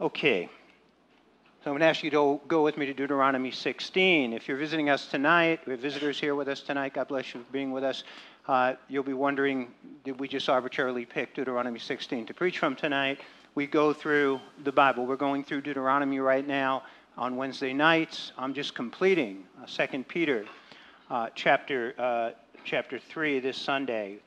Okay. So I'm going to ask you to go with me to Deuteronomy 16. If you're visiting us tonight, we have visitors here with us tonight. God bless you for being with us. Uh, you'll be wondering, did we just arbitrarily pick Deuteronomy 16 to preach from tonight? We go through the Bible. We're going through Deuteronomy right now on Wednesday nights. I'm just completing uh, 2 Peter uh, chapter, uh, chapter 3 this Sunday.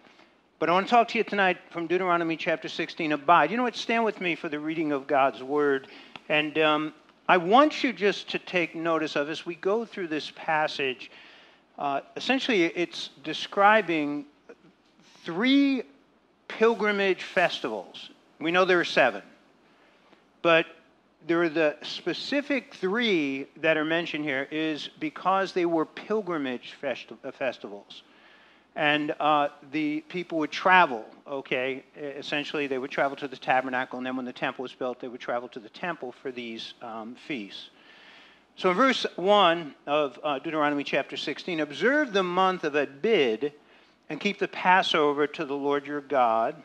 But I want to talk to you tonight from Deuteronomy chapter 16. Abide. You know what? Stand with me for the reading of God's word. And um, I want you just to take notice of as we go through this passage. Uh, essentially, it's describing three pilgrimage festivals. We know there are seven, but there are the specific three that are mentioned here is because they were pilgrimage festi- festivals and uh, the people would travel, okay? Essentially, they would travel to the tabernacle, and then when the temple was built, they would travel to the temple for these um, feasts. So in verse 1 of uh, Deuteronomy chapter 16, observe the month of Abib and keep the Passover to the Lord your God.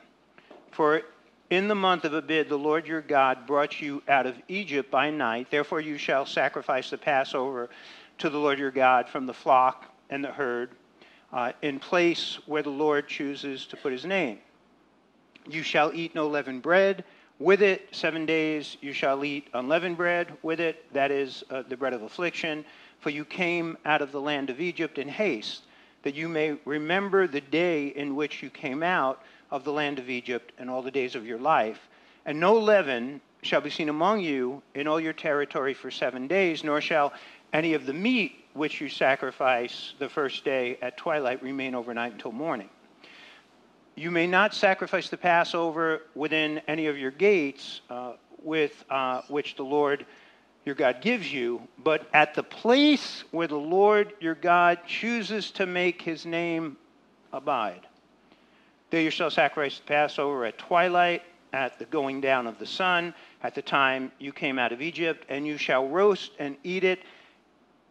For in the month of Abib, the Lord your God brought you out of Egypt by night. Therefore, you shall sacrifice the Passover to the Lord your God from the flock and the herd uh, in place where the Lord chooses to put his name. You shall eat no leavened bread. With it, seven days you shall eat unleavened bread. With it, that is uh, the bread of affliction. For you came out of the land of Egypt in haste, that you may remember the day in which you came out of the land of Egypt and all the days of your life. And no leaven shall be seen among you in all your territory for seven days, nor shall any of the meat which you sacrifice the first day at twilight remain overnight until morning. You may not sacrifice the Passover within any of your gates uh, with uh, which the Lord your God gives you, but at the place where the Lord your God chooses to make his name abide. There you shall sacrifice the Passover at twilight, at the going down of the sun, at the time you came out of Egypt, and you shall roast and eat it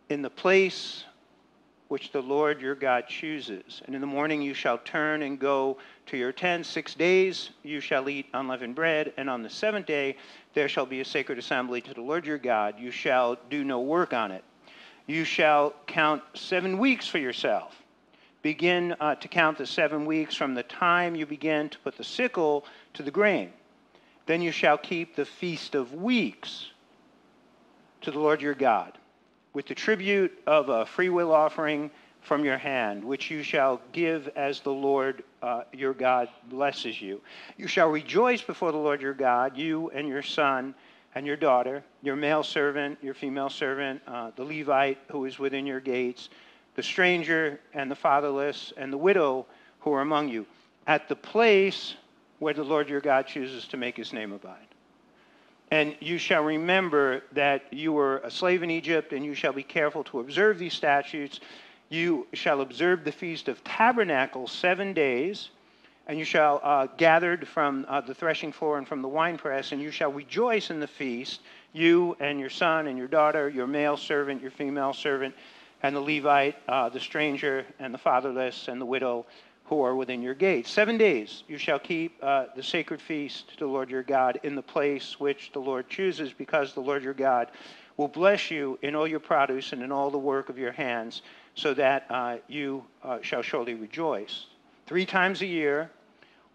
in the place which the Lord your God chooses. And in the morning you shall turn and go to your tent. Six days you shall eat unleavened bread, and on the seventh day there shall be a sacred assembly to the Lord your God. You shall do no work on it. You shall count seven weeks for yourself. Begin uh, to count the seven weeks from the time you begin to put the sickle to the grain. Then you shall keep the feast of weeks to the Lord your God with the tribute of a freewill offering from your hand, which you shall give as the Lord uh, your God blesses you. You shall rejoice before the Lord your God, you and your son and your daughter, your male servant, your female servant, uh, the Levite who is within your gates, the stranger and the fatherless, and the widow who are among you, at the place where the Lord your God chooses to make his name abide. And you shall remember that you were a slave in Egypt, and you shall be careful to observe these statutes. You shall observe the Feast of Tabernacles seven days, and you shall uh, gathered from uh, the threshing floor and from the winepress, and you shall rejoice in the feast, you and your son and your daughter, your male servant, your female servant, and the Levite, uh, the stranger, and the fatherless, and the widow, who are within your gates. Seven days you shall keep uh, the sacred feast to the Lord your God in the place which the Lord chooses, because the Lord your God will bless you in all your produce and in all the work of your hands, so that uh, you uh, shall surely rejoice. Three times a year,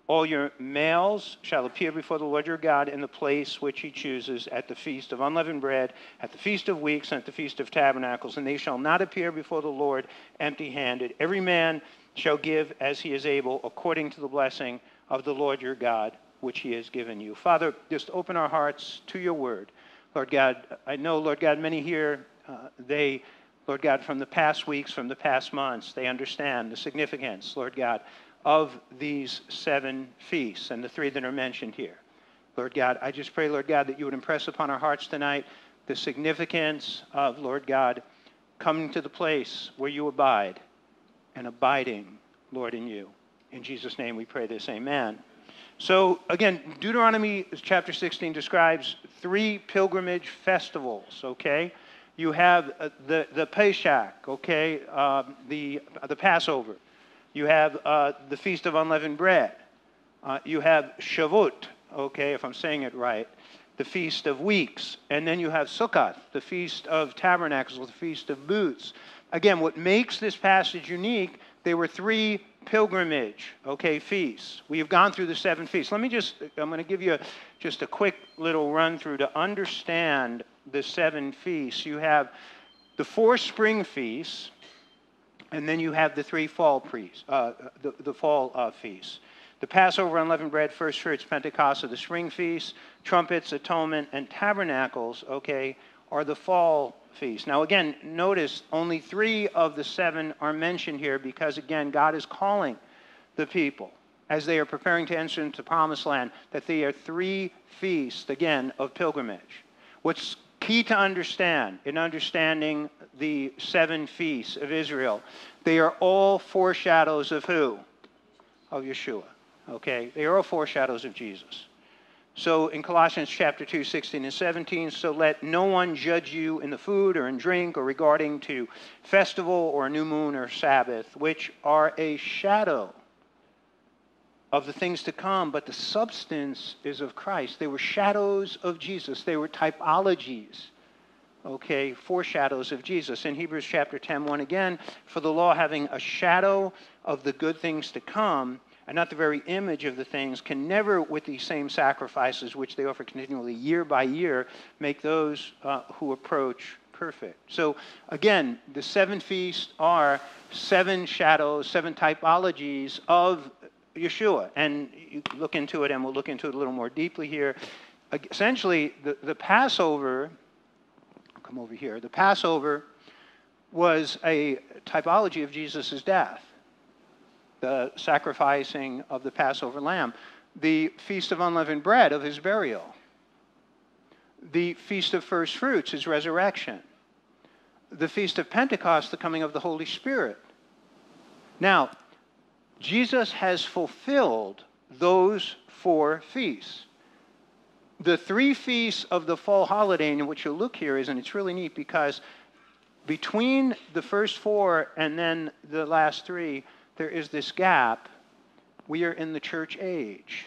all your males shall appear before the Lord your God in the place which he chooses at the feast of unleavened bread, at the feast of weeks, and at the feast of tabernacles, and they shall not appear before the Lord empty handed. Every man shall give as he is able, according to the blessing of the Lord your God, which he has given you. Father, just open our hearts to your word. Lord God, I know, Lord God, many here, uh, they, Lord God, from the past weeks, from the past months, they understand the significance, Lord God, of these seven feasts and the three that are mentioned here. Lord God, I just pray, Lord God, that you would impress upon our hearts tonight the significance of, Lord God, coming to the place where you abide and abiding, Lord, in you. In Jesus' name we pray this. Amen. So, again, Deuteronomy chapter 16 describes three pilgrimage festivals, okay? You have uh, the, the Pesach, okay, um, the, the Passover. You have uh, the Feast of Unleavened Bread. Uh, you have Shavuot, okay, if I'm saying it right, the Feast of Weeks. And then you have Sukkot, the Feast of Tabernacles, the Feast of Booths. Again, what makes this passage unique, there were three pilgrimage, okay, feasts. We have gone through the seven feasts. Let me just, I'm going to give you a, just a quick little run through to understand the seven feasts. You have the four spring feasts, and then you have the three fall priests, uh, the, the fall uh, feasts. The Passover, unleavened bread, first fruits, Pentecost, the spring feasts, trumpets, atonement, and tabernacles, okay, are the fall feasts. Now, again, notice only three of the seven are mentioned here because, again, God is calling the people as they are preparing to enter into promised land that they are three feasts, again, of pilgrimage. What's key to understand in understanding the seven feasts of Israel, they are all foreshadows of who? Of Yeshua. Okay? They are all foreshadows of Jesus. So in Colossians chapter 2, 16 and 17, so let no one judge you in the food or in drink or regarding to festival or new moon or Sabbath, which are a shadow of the things to come, but the substance is of Christ. They were shadows of Jesus. They were typologies, okay, foreshadows of Jesus. In Hebrews chapter 10, 1 again, for the law having a shadow of the good things to come, and not the very image of the things, can never, with these same sacrifices which they offer continually year by year, make those uh, who approach perfect. So, again, the seven feasts are seven shadows, seven typologies of Yeshua. And you look into it, and we'll look into it a little more deeply here. Essentially, the, the Passover, I'll come over here, the Passover was a typology of Jesus' death the sacrificing of the Passover lamb, the Feast of Unleavened Bread of his burial, the Feast of First Fruits, his resurrection, the Feast of Pentecost, the coming of the Holy Spirit. Now, Jesus has fulfilled those four feasts. The three feasts of the fall holiday, and what you'll look here is, and it's really neat because between the first four and then the last three, there is this gap. We are in the church age.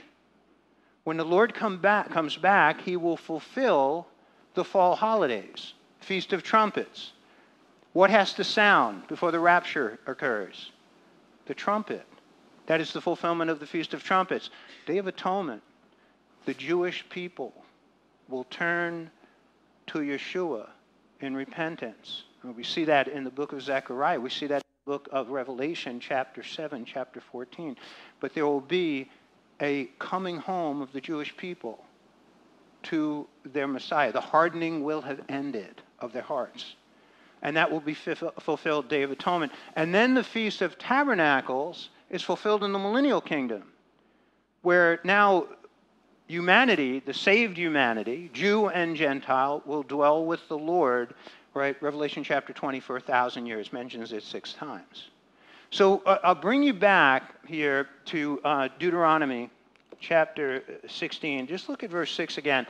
When the Lord come back, comes back, he will fulfill the fall holidays, Feast of Trumpets. What has to sound before the rapture occurs? The trumpet. That is the fulfillment of the Feast of Trumpets. Day of Atonement. The Jewish people will turn to Yeshua in repentance. we see that in the book of Zechariah. We see that book of Revelation, chapter 7, chapter 14. But there will be a coming home of the Jewish people to their Messiah. The hardening will have ended of their hearts. And that will be fulfilled Day of Atonement. And then the Feast of Tabernacles is fulfilled in the millennial kingdom, where now humanity, the saved humanity, Jew and Gentile, will dwell with the Lord right? Revelation chapter 20 for a thousand years mentions it six times. So uh, I'll bring you back here to uh, Deuteronomy chapter 16. Just look at verse 6 again.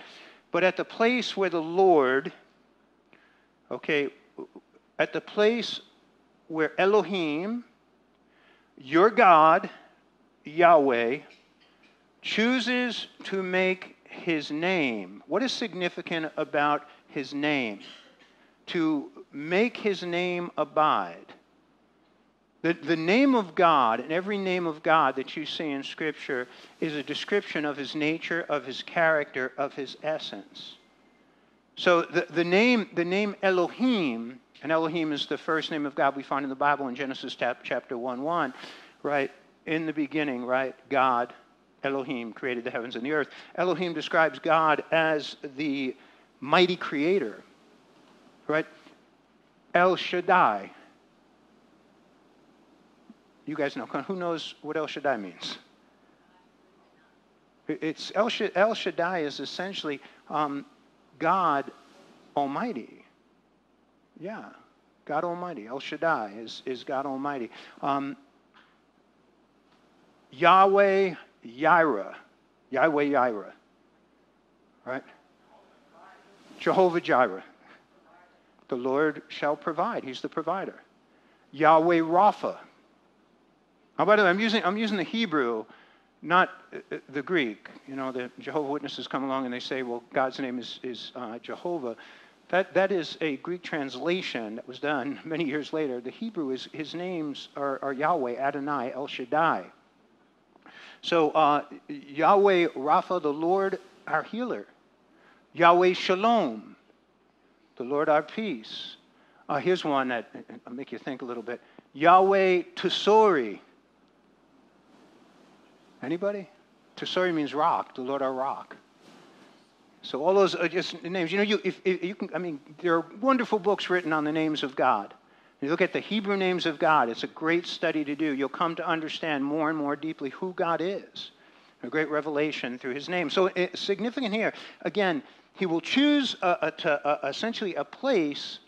But at the place where the Lord, okay, at the place where Elohim, your God, Yahweh, chooses to make his name. What is significant about his name? To make his name abide. The, the name of God and every name of God that you see in Scripture is a description of his nature, of his character, of his essence. So the, the, name, the name Elohim, and Elohim is the first name of God we find in the Bible in Genesis chapter 1 1, right? In the beginning, right? God, Elohim, created the heavens and the earth. Elohim describes God as the mighty creator right? El Shaddai. You guys know. Who knows what El Shaddai means? It's El, Shaddai is essentially um, God Almighty. Yeah, God Almighty. El Shaddai is, is God Almighty. Um, Yahweh Yireh. Yahweh Yireh. Right? Jehovah Jireh. The Lord shall provide. He's the provider. Yahweh Rapha. Oh, by the way, I'm using, I'm using the Hebrew not uh, the Greek. You know, the Jehovah Witnesses come along and they say, well, God's name is, is uh, Jehovah. That, that is a Greek translation that was done many years later. The Hebrew is, his names are, are Yahweh, Adonai, El Shaddai. So uh, Yahweh Rapha, the Lord our healer. Yahweh Shalom, the Lord our peace. Uh, here's one that will make you think a little bit. Yahweh Tesori. Anybody? Tesori means rock, the Lord our rock. So all those are just names. You know, you, if, if you can, I mean, there are wonderful books written on the names of God. You look at the Hebrew names of God, it's a great study to do. You'll come to understand more and more deeply who God is. A great revelation through his name. So it's significant here. Again, he will choose a, a, a, essentially a place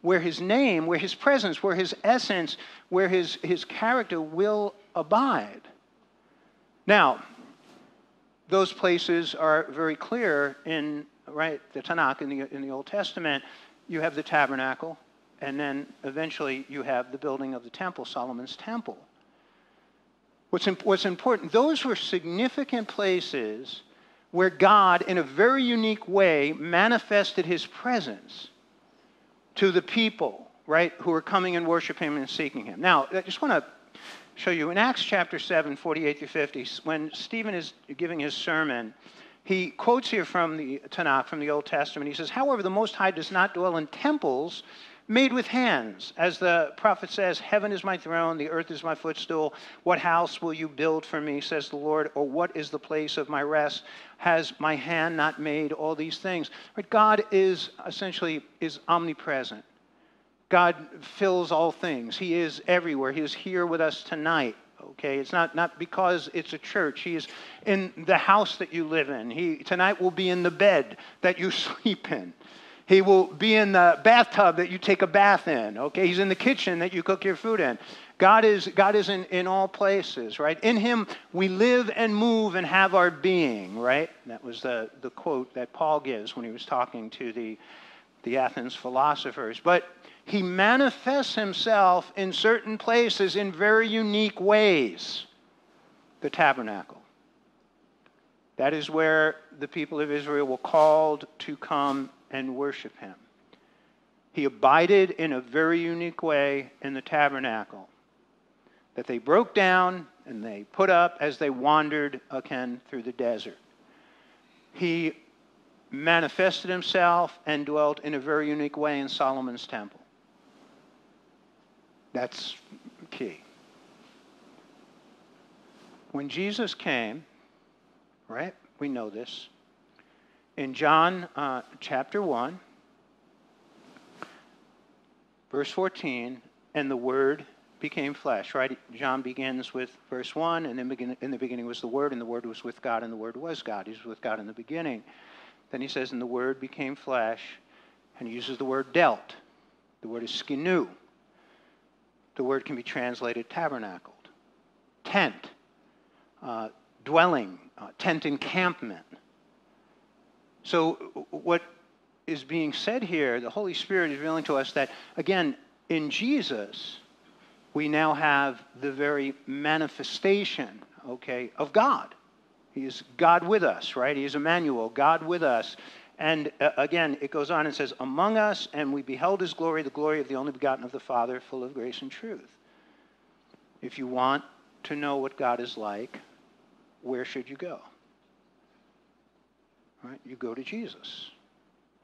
where his name, where his presence, where his essence, where his, his character will abide. Now, those places are very clear in right the Tanakh in the, in the Old Testament. You have the tabernacle, and then eventually you have the building of the temple, Solomon's temple. What's, what's important, those were significant places where God, in a very unique way, manifested his presence to the people, right, who were coming and worshiping him and seeking him. Now, I just want to show you in Acts chapter 7, 48 through 50, when Stephen is giving his sermon, he quotes here from the Tanakh, from the Old Testament. He says, However, the Most High does not dwell in temples made with hands. As the prophet says, Heaven is my throne, the earth is my footstool. What house will you build for me, says the Lord? Or what is the place of my rest? Has my hand not made all these things? But God is essentially is omnipresent. God fills all things. He is everywhere. He is here with us tonight. Okay, it's not, not because it's a church. He is in the house that you live in. He tonight will be in the bed that you sleep in. He will be in the bathtub that you take a bath in. Okay, he's in the kitchen that you cook your food in. God is, God is in, in all places, right? In him we live and move and have our being, right? That was the, the quote that Paul gives when he was talking to the, the Athens philosophers. But he manifests himself in certain places in very unique ways. The tabernacle. That is where the people of Israel were called to come and worship him. He abided in a very unique way in the tabernacle that they broke down and they put up as they wandered again through the desert. He manifested himself and dwelt in a very unique way in Solomon's temple. That's key. When Jesus came, right, we know this. In John uh, chapter 1, verse 14, and the Word became flesh, right? John begins with verse 1, and in, in the beginning was the Word, and the Word was with God, and the Word was God. He was with God in the beginning. Then he says, and the Word became flesh, and he uses the word dealt. The word is skinu the word can be translated tabernacled, tent, uh, dwelling, uh, tent encampment. So, what is being said here, the Holy Spirit is revealing to us that, again, in Jesus, we now have the very manifestation, okay, of God. He is God with us, right? He is Emmanuel, God with us. And uh, again, it goes on and says, Among us, and we beheld his glory, the glory of the only begotten of the Father, full of grace and truth. If you want to know what God is like, where should you go? Right? You go to Jesus.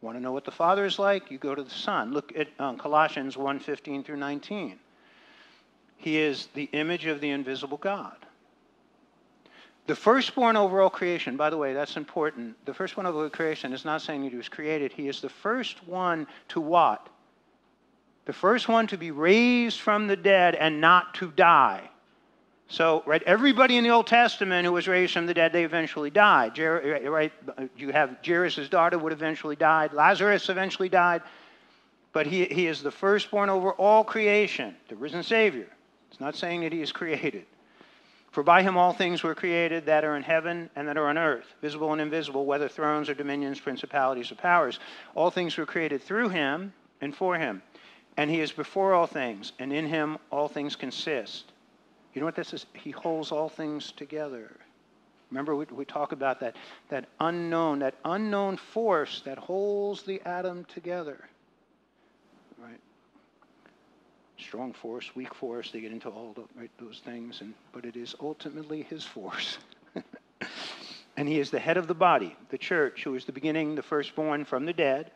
Want to know what the Father is like? You go to the Son. Look at um, Colossians 1 15 through 19. He is the image of the invisible God. The firstborn over all creation, by the way, that's important. The firstborn over all creation is not saying that he was created. He is the first one to what? The first one to be raised from the dead and not to die. So, right, everybody in the Old Testament who was raised from the dead, they eventually died. Jer- right, you have Jairus' daughter would eventually die. Lazarus eventually died. But he, he is the firstborn over all creation, the risen Savior. It's not saying that he is created. For by him all things were created that are in heaven and that are on earth, visible and invisible, whether thrones or dominions, principalities or powers. All things were created through him and for him. And he is before all things, and in him all things consist. You know what this is? He holds all things together. Remember, we, we talk about that, that unknown, that unknown force that holds the atom together. Right? Strong force, weak force, they get into all the, right, those things, and, but it is ultimately his force. and he is the head of the body, the church, who is the beginning, the firstborn from the dead,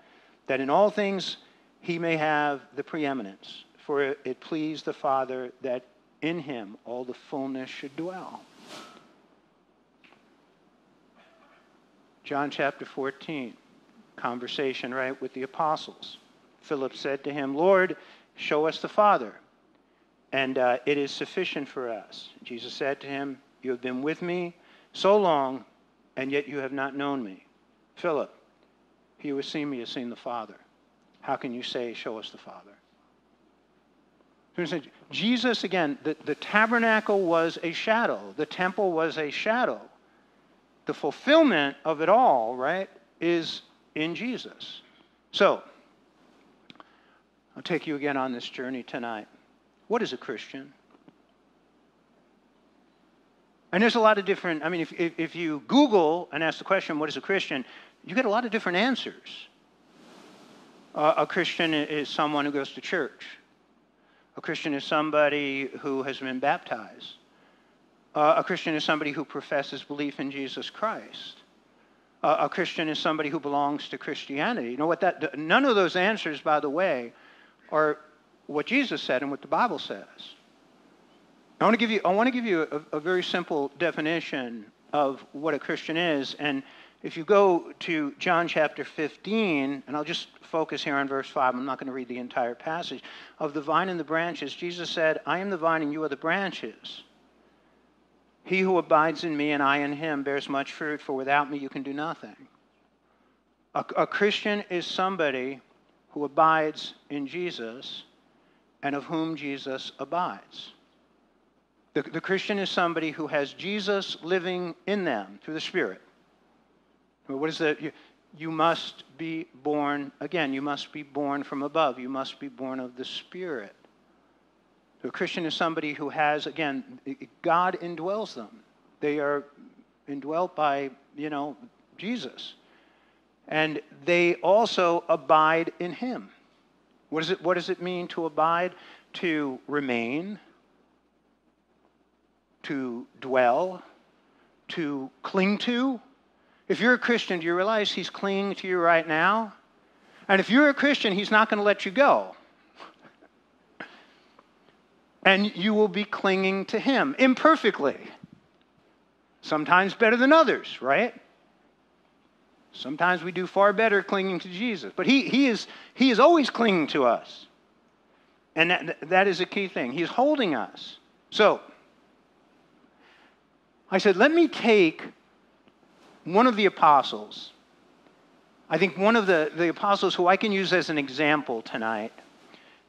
that in all things he may have the preeminence. For it pleased the Father that in him all the fullness should dwell. John chapter 14, conversation, right, with the apostles. Philip said to him, Lord, show us the Father, and uh, it is sufficient for us. Jesus said to him, You have been with me so long, and yet you have not known me. Philip, he who has seen me has seen the Father. How can you say, Show us the Father? Jesus, again, the, the tabernacle was a shadow, the temple was a shadow the fulfillment of it all, right, is in Jesus. So, I'll take you again on this journey tonight. What is a Christian? And there's a lot of different, I mean, if, if, if, you Google and ask the question, what is a Christian, you get a lot of different answers. Uh, a Christian is someone who goes to church. A Christian is somebody who has been baptized. Uh, a Christian is somebody who professes belief in Jesus Christ. Uh, a Christian is somebody who belongs to Christianity. You know what that? None of those answers, by the way, are what Jesus said and what the Bible says. I want to give you. I want to give you a, a very simple definition of what a Christian is, and if you go to John chapter 15, and I'll just focus here on verse 5, I'm not going to read the entire passage. Of the vine and the branches, Jesus said, I am the vine and you are the branches. He who abides in me and I in him bears much fruit, for without me you can do nothing. A, a, Christian is somebody who abides in Jesus and of whom Jesus abides. The, the Christian is somebody who has Jesus living in them through the Spirit. What is that? You, you must be born again. You must be born from above. You must be born of the Spirit. So a Christian is somebody who has, again, God indwells them. They are indwelt by, you know, Jesus. And they also abide in Him. What, is it, what does it mean to abide? To remain, to dwell, to cling to. If you're a Christian, do you realize He's clinging to you right now? And if you're a Christian, He's not going to let you go and you will be clinging to Him imperfectly. Sometimes better than others, right? Sometimes we do far better clinging to Jesus, but He, he, is, he is always clinging to us. And that, that is a key thing. He's holding us. So, I said, let me take one of the apostles. I think one of the, the apostles who I can use as an example tonight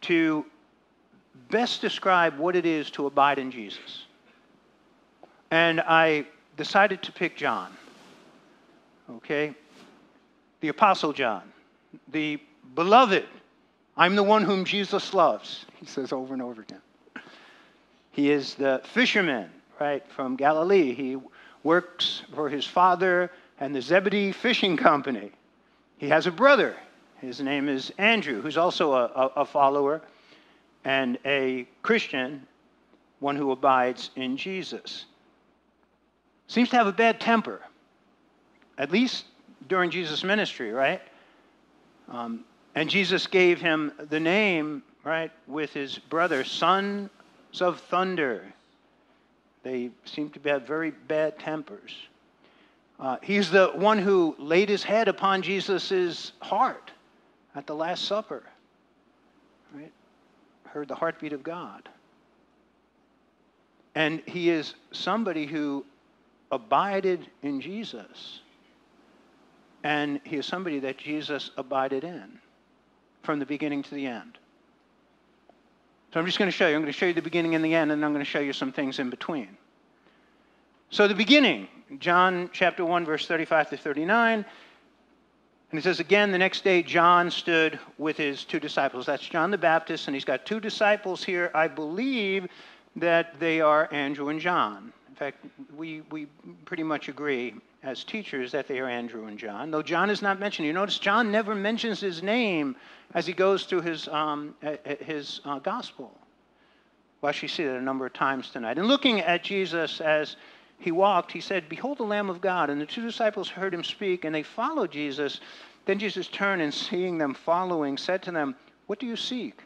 to best describe what it is to abide in Jesus. And I decided to pick John. Okay? The Apostle John, the beloved. I'm the one whom Jesus loves, he says over and over again. He is the fisherman, right, from Galilee. He works for his father and the Zebedee Fishing Company. He has a brother. His name is Andrew, who's also a, a, a follower and a Christian, one who abides in Jesus. Seems to have a bad temper, at least during Jesus' ministry, right? Um, and Jesus gave him the name, right, with his brother, sons of thunder. They seem to have very bad tempers. Uh, he's the one who laid his head upon Jesus' heart at the Last Supper. Right? heard the heartbeat of God. And he is somebody who abided in Jesus. And he is somebody that Jesus abided in from the beginning to the end. So I'm just going to show you. I'm going to show you the beginning and the end, and I'm going to show you some things in between. So the beginning, John chapter 1, verse 35 to 39. And it says again, the next day, John stood with his two disciples. That's John the Baptist, and he's got two disciples here. I believe that they are Andrew and John. In fact, we, we pretty much agree as teachers that they are Andrew and John, though John is not mentioned. You notice John never mentions his name as he goes through his, um, his uh, gospel. Well, she see it a number of times tonight. And looking at Jesus as he walked, he said, Behold the Lamb of God. And the two disciples heard him speak, and they followed Jesus. Then Jesus turned and seeing them following, said to them, What do you seek?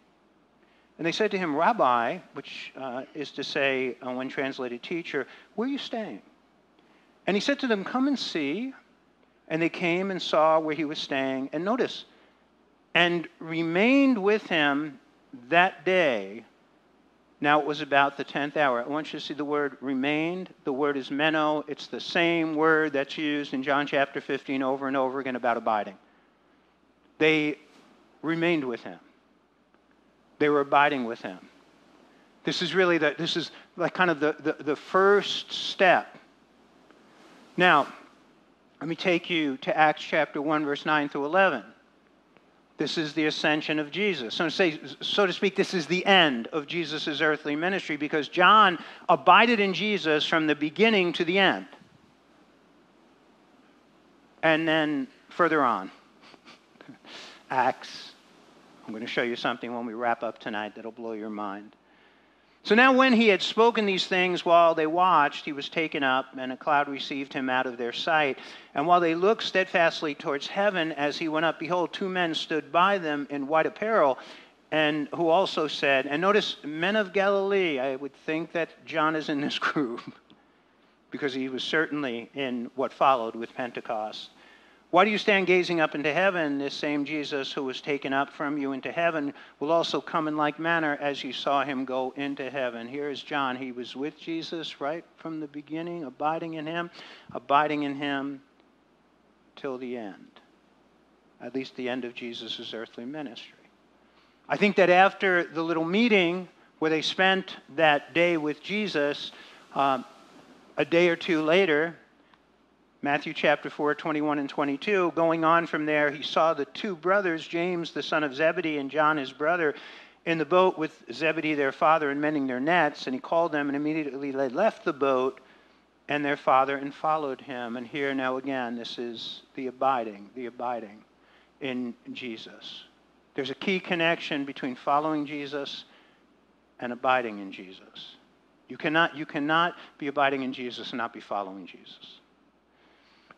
And they said to him, Rabbi, which uh, is to say, uh, when translated, teacher, where are you staying? And he said to them, Come and see. And they came and saw where he was staying. And notice, and remained with him that day. Now it was about the 10th hour. I want you to see the word remained. The word is meno. It's the same word that's used in John chapter 15 over and over again about abiding. They remained with him. They were abiding with him. This is really the, this is like kind of the, the, the first step. Now, let me take you to Acts chapter 1, verse 9 through 11. This is the ascension of Jesus. So to, say, so to speak, this is the end of Jesus' earthly ministry because John abided in Jesus from the beginning to the end. And then further on, Acts I'm going to show you something when we wrap up tonight that'll blow your mind. So now, when he had spoken these things while they watched, he was taken up, and a cloud received him out of their sight. And while they looked steadfastly towards heaven as he went up, behold, two men stood by them in white apparel, and who also said, and notice, men of Galilee, I would think that John is in this group, because he was certainly in what followed with Pentecost. Why do you stand gazing up into heaven? This same Jesus who was taken up from you into heaven will also come in like manner as you saw him go into heaven. Here is John. He was with Jesus right from the beginning, abiding in him, abiding in him till the end, at least the end of Jesus' earthly ministry. I think that after the little meeting where they spent that day with Jesus, uh, a day or two later, Matthew chapter 4, 21 and 22. Going on from there, he saw the two brothers, James the son of Zebedee and John his brother, in the boat with Zebedee their father and mending their nets. And he called them, and immediately they left the boat and their father and followed him. And here now again, this is the abiding, the abiding in Jesus. There's a key connection between following Jesus and abiding in Jesus. You cannot, you cannot be abiding in Jesus and not be following Jesus.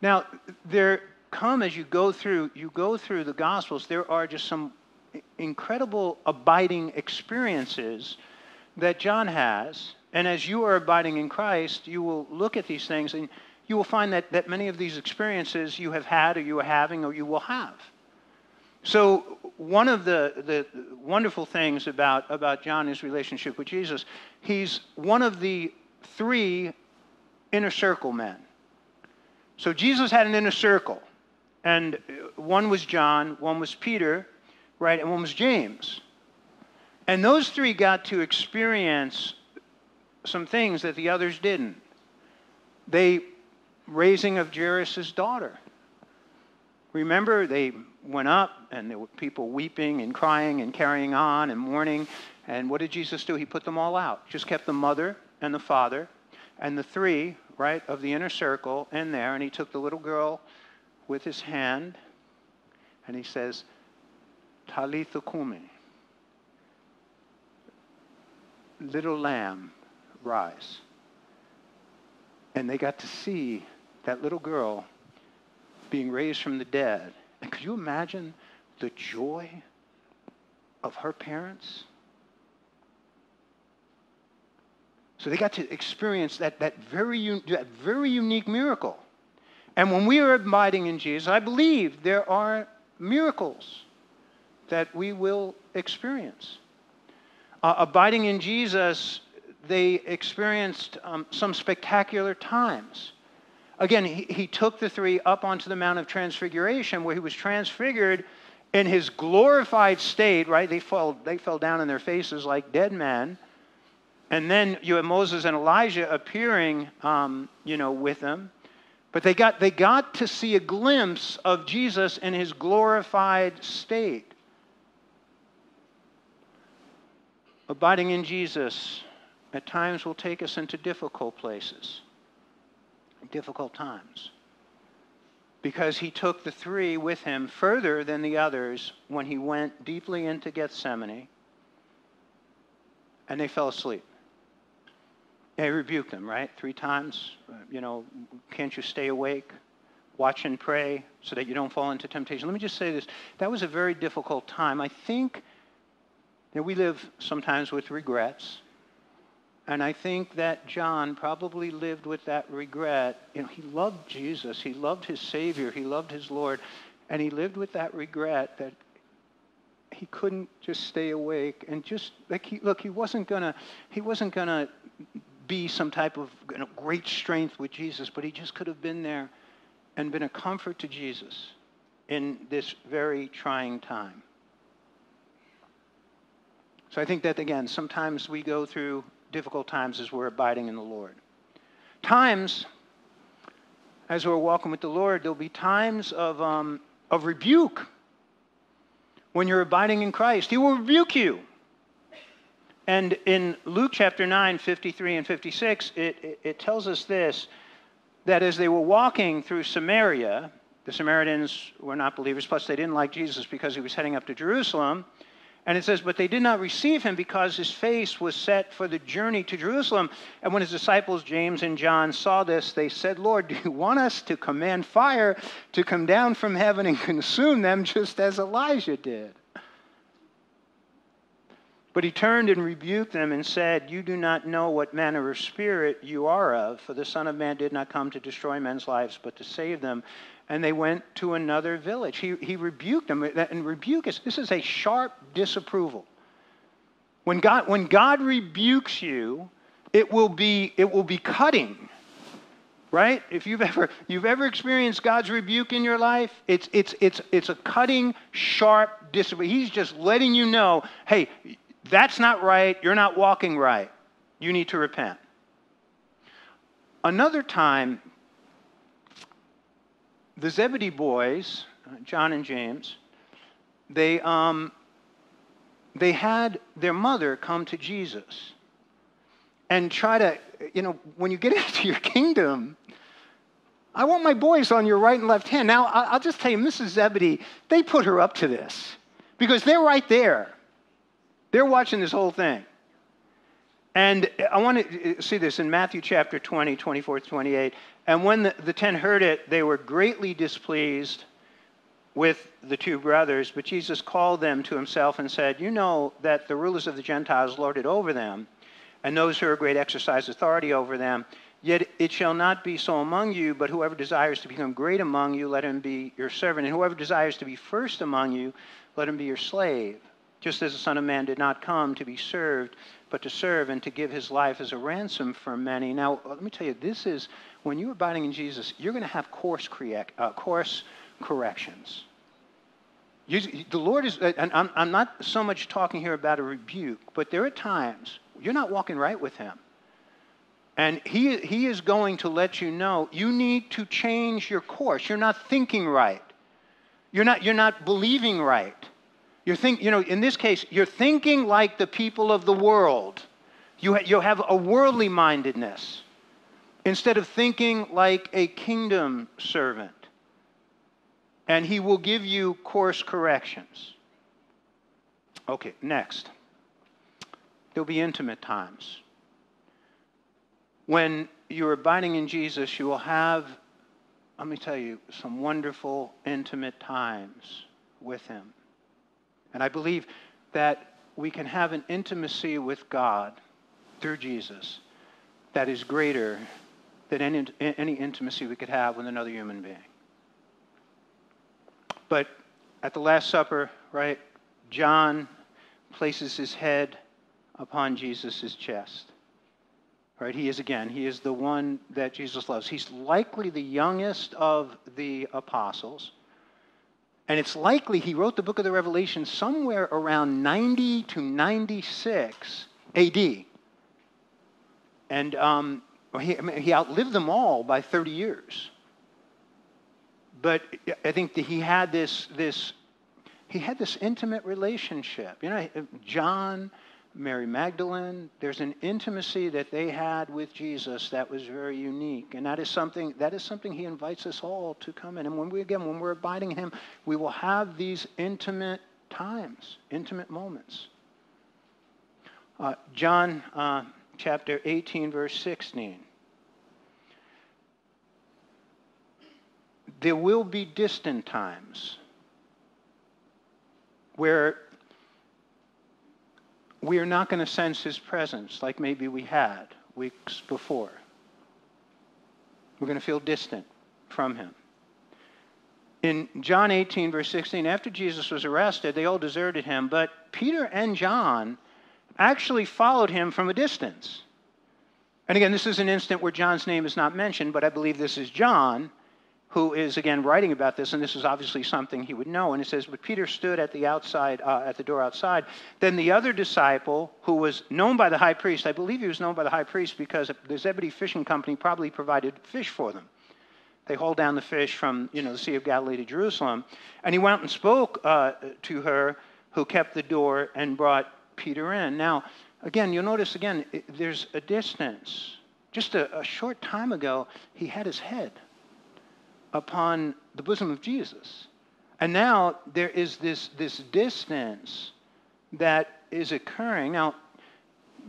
Now, there come as you go through you go through the gospels there are just some incredible abiding experiences that John has. And as you are abiding in Christ you will look at these things and you will find that, that many of these experiences you have had or you are having or you will have. So one of the, the wonderful things about, about John his relationship with Jesus. He's one of the three inner circle men so Jesus had an inner circle, and one was John, one was Peter, right, and one was James. And those three got to experience some things that the others didn't. They raising of Jairus' daughter. Remember, they went up and there were people weeping and crying and carrying on and mourning. And what did Jesus do? He put them all out. Just kept the mother and the father and the three right, of the inner circle in there, and he took the little girl with his hand, and he says, Talitha kumi. Little lamb, rise. And they got to see that little girl being raised from the dead. And could you imagine the joy of her parents? So they got to experience that, that, very, that very unique miracle. And when we are abiding in Jesus, I believe there are miracles that we will experience. Uh, abiding in Jesus, they experienced um, some spectacular times. Again, he, he took the three up onto the Mount of Transfiguration where he was transfigured in his glorified state, right? They fell, they fell down on their faces like dead men. And then you have Moses and Elijah appearing, um, you know, with them. But they got, they got to see a glimpse of Jesus in his glorified state. Abiding in Jesus at times will take us into difficult places. difficult times because he took the three with him further than the others when he went deeply into Gethsemane and they fell asleep. And he rebuked them, right? Three times. Uh, you know, can't you stay awake? Watch and pray so that you don't fall into temptation. Let me just say this. That was a very difficult time. I think that we live sometimes with regrets. And I think that John probably lived with that regret. You know, he loved Jesus, he loved his Savior, he loved his Lord, and he lived with that regret that he couldn't just stay awake and just like he look, he wasn't gonna he wasn't gonna be some type of you know, great strength with Jesus, but he just could have been there and been a comfort to Jesus in this very trying time. So I think that again, sometimes we go through difficult times as we're abiding in the Lord. Times, as we're walking with the Lord, there'll be times of, um, of rebuke when you're abiding in Christ. He will rebuke you. And in Luke chapter 9, 53 and 56, it, it, it tells us this that as they were walking through Samaria, the Samaritans were not believers, plus they didn't like Jesus because he was heading up to Jerusalem. And it says, But they did not receive him because his face was set for the journey to Jerusalem. And when his disciples, James and John, saw this, they said, Lord, do you want us to command fire to come down from heaven and consume them just as Elijah did? But he turned and rebuked them and said, You do not know what manner of spirit you are of, for the Son of Man did not come to destroy men's lives, but to save them and they went to another village. He, he rebuked them. And rebuke is this is a sharp disapproval. When God, when God rebukes you, it will be, it will be cutting. Right? If you've ever, you've ever experienced God's rebuke in your life, it's, it's, it's, it's a cutting, sharp disapproval. He's just letting you know hey, that's not right. You're not walking right. You need to repent. Another time, the Zebedee boys, John and James, they, um, they had their mother come to Jesus and try to, you know, when you get into your kingdom, I want my boys on your right and left hand. Now, I'll just tell you, Mrs. Zebedee, they put her up to this because they're right there. They're watching this whole thing. And I want to uh, see this in Matthew chapter 20, 24 28. And when the, the ten heard it, they were greatly displeased with the two brothers. But Jesus called them to himself and said, You know that the rulers of the Gentiles lord it over them, and those who are great exercise authority over them. Yet it shall not be so among you, but whoever desires to become great among you, let him be your servant. And whoever desires to be first among you, let him be your slave. Just as the Son of Man did not come to be served, but to serve and to give his life as a ransom for many. Now, let me tell you, this is when you're abiding in Jesus, you're going to have course, correct, uh, course corrections. You, the Lord is, and I'm, I'm not so much talking here about a rebuke, but there are times you're not walking right with Him. And he, he is going to let you know you need to change your course. You're not thinking right. You're not, you're not believing right. You're think, you know, in this case, you're thinking like the people of the world. You, ha- you have a worldly mindedness instead of thinking like a kingdom servant. And he will give you course corrections. Okay, next. There'll be intimate times. When you're abiding in Jesus, you will have, let me tell you, some wonderful, intimate times with him. And I believe that we can have an intimacy with God through Jesus that is greater than any, any intimacy we could have with another human being. But at the Last Supper, right, John places his head upon Jesus' chest. Right? He is, again, he is the one that Jesus loves. He's likely the youngest of the apostles. And it's likely he wrote the book of the Revelation somewhere around 90 to 96 AD. And um, he, I mean, he outlived them all by 30 years. But I think that he had this, this, he had this intimate relationship. You know, John, Mary Magdalene. There's an intimacy that they had with Jesus that was very unique. And that is something that is something he invites us all to come in. And when we again, when we're abiding in him, we will have these intimate times, intimate moments. Uh, John uh, chapter 18, verse 16. There will be distant times where we are not going to sense his presence like maybe we had weeks before. We're going to feel distant from him. In John 18, verse 16, after Jesus was arrested, they all deserted him, but Peter and John actually followed him from a distance. And again, this is an instant where John's name is not mentioned, but I believe this is John who is again writing about this, and this is obviously something he would know. And it says, But Peter stood at the outside, uh, at the door outside. Then the other disciple, who was known by the high priest, I believe he was known by the high priest because the Zebedee Fishing Company probably provided fish for them. They hauled down the fish from you know the Sea of Galilee to Jerusalem, and he went and spoke uh, to her, who kept the door and brought Peter in. Now, again, you'll notice again, it, there's a distance. Just a, a short time ago, he had his head upon the bosom of Jesus. And now there is this, this distance that is occurring. Now,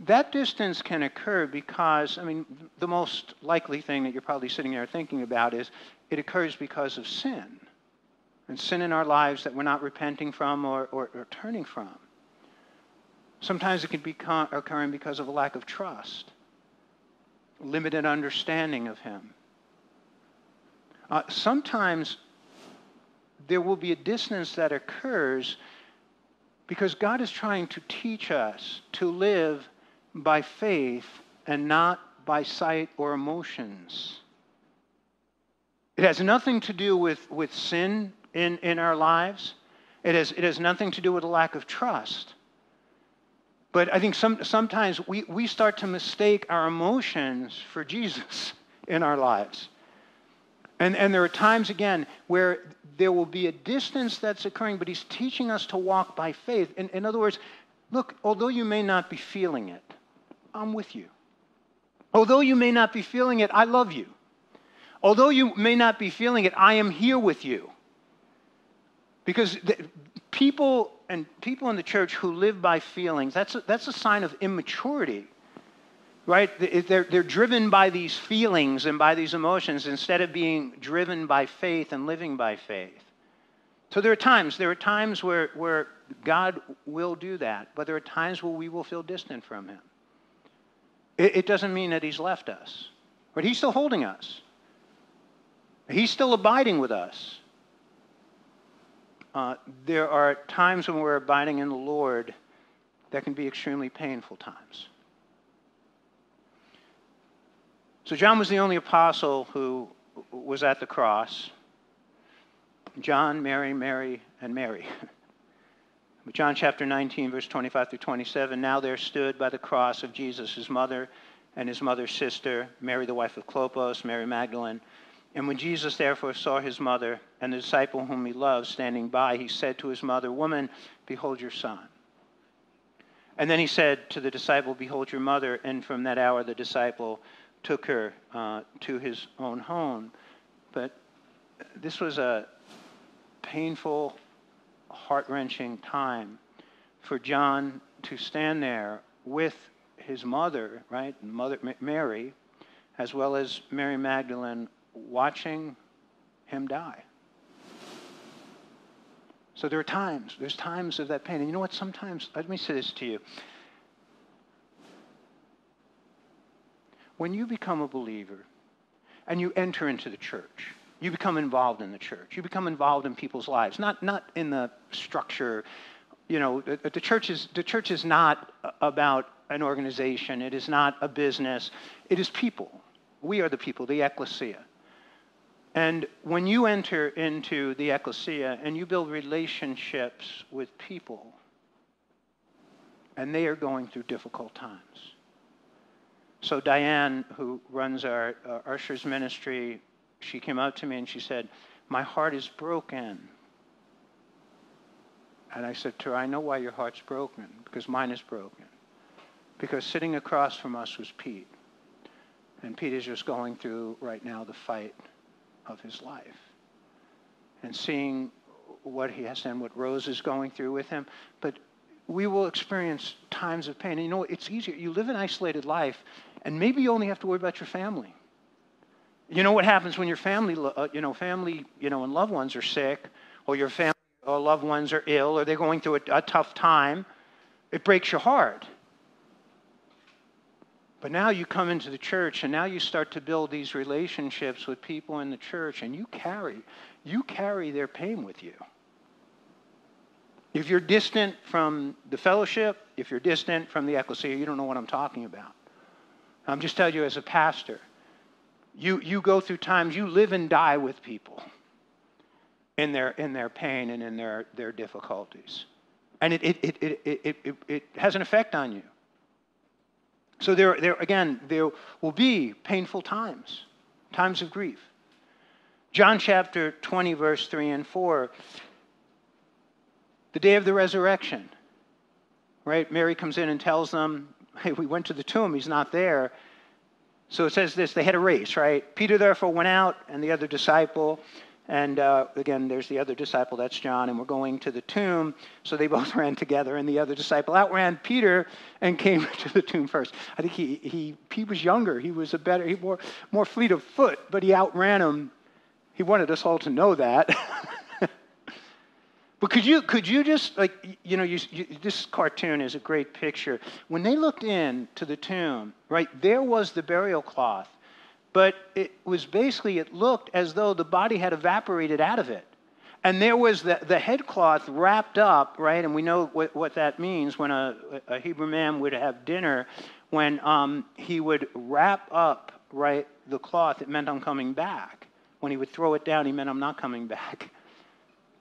that distance can occur because, I mean, the most likely thing that you're probably sitting there thinking about is it occurs because of sin. And sin in our lives that we're not repenting from or, or, or turning from. Sometimes it can be occurring because of a lack of trust, limited understanding of Him. Uh, sometimes there will be a dissonance that occurs because God is trying to teach us to live by faith and not by sight or emotions. It has nothing to do with, with sin in, in our lives. It has, it has nothing to do with a lack of trust. But I think some, sometimes we, we start to mistake our emotions for Jesus in our lives. And, and there are times, again, where there will be a distance that's occurring, but he's teaching us to walk by faith. In, in other words, look, although you may not be feeling it, I'm with you. Although you may not be feeling it, I love you. Although you may not be feeling it, I am here with you. Because the, people and people in the church who live by feelings, that's a, that's a sign of immaturity right? They're, they're driven by these feelings and by these emotions instead of being driven by faith and living by faith. So there are times, there are times where, where God will do that, but there are times where we will feel distant from Him. It, it doesn't mean that He's left us, but He's still holding us. He's still abiding with us. Uh, there are times when we're abiding in the Lord that can be extremely painful times. So John was the only apostle who was at the cross. John, Mary, Mary, and Mary. But John chapter 19, verse 25 through 27 now there stood by the cross of Jesus his mother and his mother's sister, Mary, the wife of Clopas, Mary Magdalene. And when Jesus therefore saw his mother and the disciple whom he loved standing by, he said to his mother, Woman, behold your son. And then he said to the disciple, Behold your mother. And from that hour the disciple took her uh, to his own home. But this was a painful, heart wrenching time for John to stand there with his mother, right, Mother Mary, as well as Mary Magdalene, watching him die. So there are times, there's times of that pain. And you know what? Sometimes, let me say this to you. When you become a believer and you enter into the church, you become involved in the church. You become involved in people's lives, not, not in the structure. You know, the, the, church is, the church is not about an organization, it is not a business, it is people. We are the people, the ecclesia. And when you enter into the ecclesia and you build relationships with people, and they are going through difficult times, so Diane, who runs our uh, ushers ministry, she came out to me and she said, "My heart is broken." And I said to her, "I know why your heart's broken because mine is broken." Because sitting across from us was Pete. And Pete is just going through right now the fight of his life. And seeing what he has and what Rose is going through with him. But we will experience times of pain. And you know, it's easier. You live an isolated life, and maybe you only have to worry about your family. You know what happens when your family, uh, you know, family, you know, and loved ones are sick, or your family or loved ones are ill, or they're going through a, a tough time. It breaks your heart. But now you come into the church and now you start to build these relationships with people in the church and you carry you carry their pain with you. If you're distant from the fellowship, if you're distant from the ecclesia, you don't know what I'm talking about. I'm just telling you as a pastor, you, you go through times, you live and die with people in their, in their pain and in their, their difficulties. And it, it, it, it, it, it, it has an effect on you. So there, there, again, there will be painful times, times of grief. John chapter 20, verse 3 and 4, the day of the resurrection, right? Mary comes in and tells them, hey, we went to the tomb, he's not there. So it says this they had a race, right? Peter therefore went out, and the other disciple, and uh, again, there's the other disciple, that's John, and we're going to the tomb. So they both ran together, and the other disciple outran Peter and came to the tomb first. I think he, he, he was younger. He was a better, he more, more fleet of foot, but he outran him. He wanted us all to know that. but could you, could you just, like, you know, you, you, this cartoon is a great picture. When they looked in to the tomb, right, there was the burial cloth but it was basically, it looked as though the body had evaporated out of it. And there was the, the headcloth wrapped up, right? And we know what, what that means when a, a Hebrew man would have dinner, when um, he would wrap up, right, the cloth, it meant I'm coming back. When he would throw it down, he meant I'm not coming back.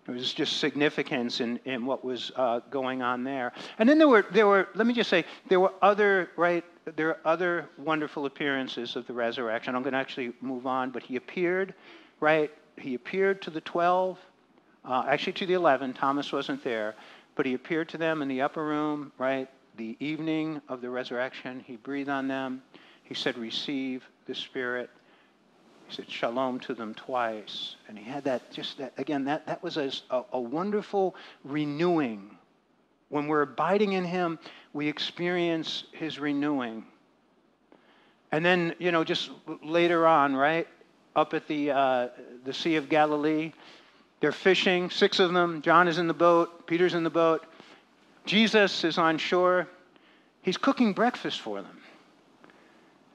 There was just significance in, in what was uh, going on there. And then there were, there were, let me just say, there were other, right, there are other wonderful appearances of the resurrection. I'm going to actually move on, but he appeared, right? He appeared to the 12, uh, actually to the 11. Thomas wasn't there, but he appeared to them in the upper room, right? The evening of the resurrection. He breathed on them. He said, Receive the Spirit. He said shalom to them twice. And he had that, just that, again, that, that was a, a wonderful renewing when we're abiding in Him, we experience His renewing. And then, you know, just later on, right, up at the, uh, the Sea of Galilee, they're fishing, six of them. John is in the boat, Peter's in the boat. Jesus is on shore. He's cooking breakfast for them.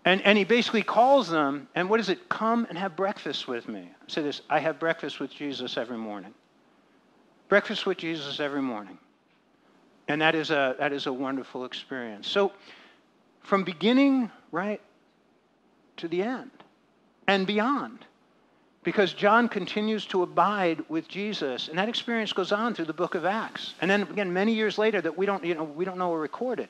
And, and he basically calls them, and what is it? Come and have breakfast with me. I say this I have breakfast with Jesus every morning. Breakfast with Jesus every morning. And that is a, that is a wonderful experience. So, from beginning, right, to the end and beyond, because John continues to abide with Jesus, and that experience goes on through the book of Acts. And then again, many years later, that we don't, you know, we don't know or recorded.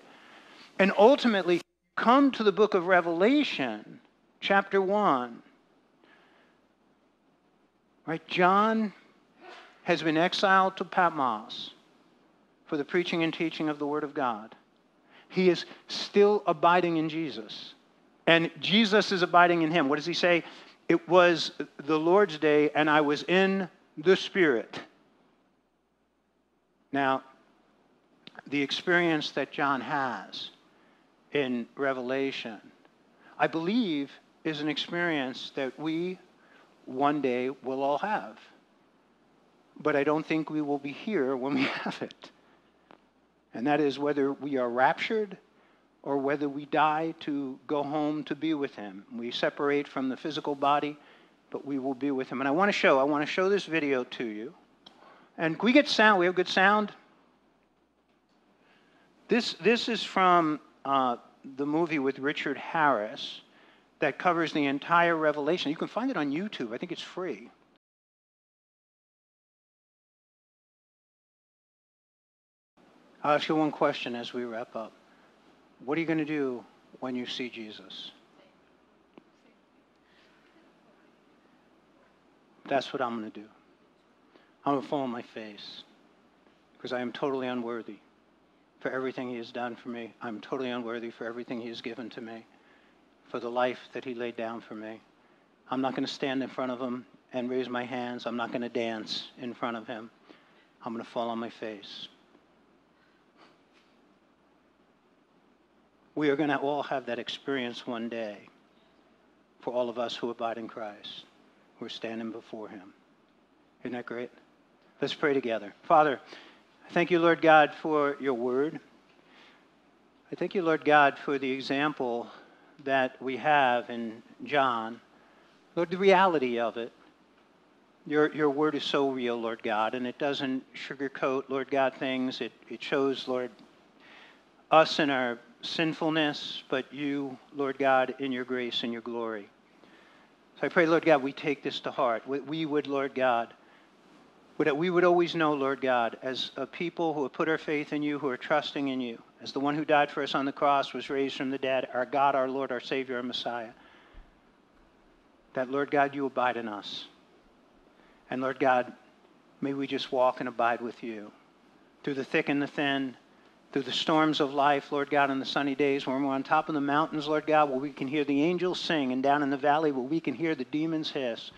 And ultimately, come to the book of Revelation, chapter 1. Right? John has been exiled to Patmos for the preaching and teaching of the Word of God. He is still abiding in Jesus. And Jesus is abiding in him. What does he say? It was the Lord's day, and I was in the Spirit. Now, the experience that John has in Revelation, I believe, is an experience that we one day will all have. But I don't think we will be here when we have it and that is whether we are raptured or whether we die to go home to be with him. We separate from the physical body, but we will be with him. And I want to show, I want to show this video to you. And can we get sound? We have good sound? This, this is from uh, the movie with Richard Harris that covers the entire Revelation. You can find it on YouTube. I think it's free. I'll ask you one question as we wrap up. What are you going to do when you see Jesus? That's what I'm going to do. I'm going to fall on my face because I am totally unworthy for everything he has done for me. I'm totally unworthy for everything he has given to me, for the life that he laid down for me. I'm not going to stand in front of him and raise my hands. I'm not going to dance in front of him. I'm going to fall on my face. We are going to all have that experience one day for all of us who abide in Christ. We're standing before him. Isn't that great? Let's pray together. Father, thank you, Lord God, for your word. I thank you, Lord God, for the example that we have in John. Lord, the reality of it. Your, your word is so real, Lord God, and it doesn't sugarcoat, Lord God, things. It, it shows, Lord, us in our sinfulness, but you, Lord God, in your grace and your glory. So I pray, Lord God, we take this to heart. We would, Lord God, that we would always know, Lord God, as a people who have put our faith in you, who are trusting in you, as the one who died for us on the cross was raised from the dead, our God, our Lord, our Savior, our Messiah, that, Lord God, you abide in us. And Lord God, may we just walk and abide with you through the thick and the thin, through the storms of life, Lord God, in the sunny days when we're on top of the mountains, Lord God, where we can hear the angels sing, and down in the valley where we can hear the demons hiss.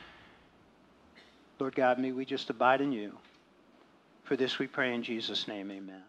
Lord God, may we just abide in you. For this we pray in Jesus' name, amen.